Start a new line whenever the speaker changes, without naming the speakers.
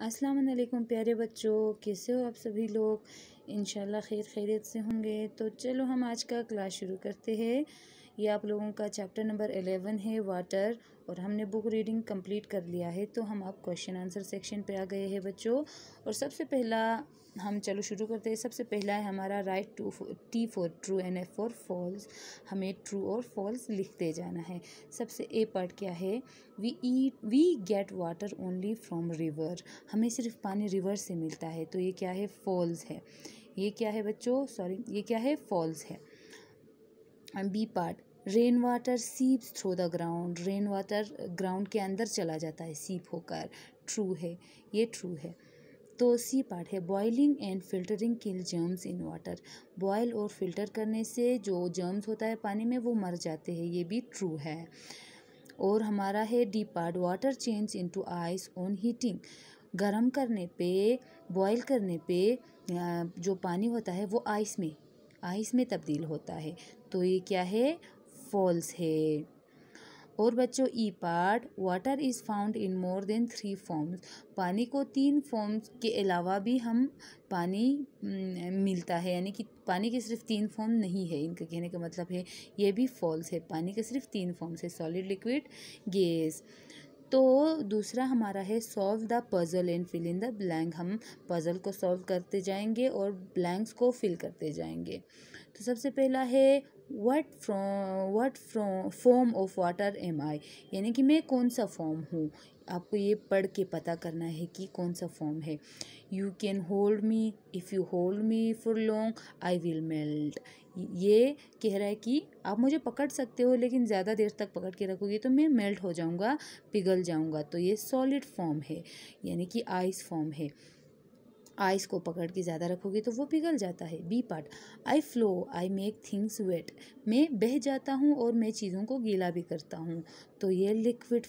अस्सलाम प्यारे बच्चों, कैसे हो आप सभी लोग? इंशाल्लाह खैर खैरियत से होंगे। तो चलो हम आज का क्लास शुरू करते हैं। ये आप लोगों का चैप्टर नंबर एलेवन है वाटर और हमने बुक रीडिंग कंप्लीट कर लिया है। तो हम आप क्वेश्चन आंसर सेक्शन पे आ गए हैं बच्चों। और सबसे पहला हम चलो शुरू करते हैं। सबसे पहला है हमारा write to T for true and F for false हमें ट्रू और फॉल्स लिखते जाना है। सबसे ए पार्ट क्या है? We eat we get water only from river हमें सिर्फ़ पानी रिवर से मिलता है। तो ये क्या है? फॉल्स है। ये क्या है बच्चों? सॉरी ये क्या है? फॉल्स है। B part rain water seeps through the ground rain water ground के अंदर चला जाता है सीप होकर। ट्रू है, ये ट्रू है। तो सी पार्ट है। Boiling and filtering kill germs in water boil और फ़िल्टर करने से जो जर्म्स होता है पानी में, वो मर जाते हैं। ये भी ट्रू है। और हमारा है D part water change into ice on heating गर्म करने पे बॉयल करने पे जो पानी होता है वो आइस में आइस में तब्दील होता है। तो ये क्या है? फॉल्स है। और बच्चों, E part water is found in more than three forms पानी को तीन फॉर्म्स के अलावा भी हम पानी मिलता है। यानी कि पानी के सिर्फ़ तीन फॉर्म नहीं है। इनका कहने का मतलब है, ये भी फॉल्स है। पानी के सिर्फ़ तीन फॉर्म्स है सॉलिड लिक्विड गैस तो दूसरा हमारा है solve the puzzle and fill in the blank हम पज़ल को सॉल्व करते जाएँगे और ब्लैंक्स को फिल करते जाएँगे। तो सबसे पहला है what from what from form of water am I यानी कि मैं कौन सा फॉर्म हूँ? आपको ये पढ़ के पता करना है कि कौन सा फॉर्म है। You can hold me if you hold me for long I will melt ये कह रहा है कि आप मुझे पकड़ सकते हो, लेकिन ज़्यादा देर तक पकड़ के रखोगे तो मैं मेल्ट हो जाऊँगा, पिघल जाऊँगा। तो ये सॉलिड फॉर्म है, यानी कि आइस फॉर्म है। आइस को पकड़ के ज़्यादा रखोगे तो वो पिघल जाता है। B part I flow I make things wet मैं बह जाता हूँ और मैं चीज़ों को गीला भी करता हूँ। तो ये लिक्विड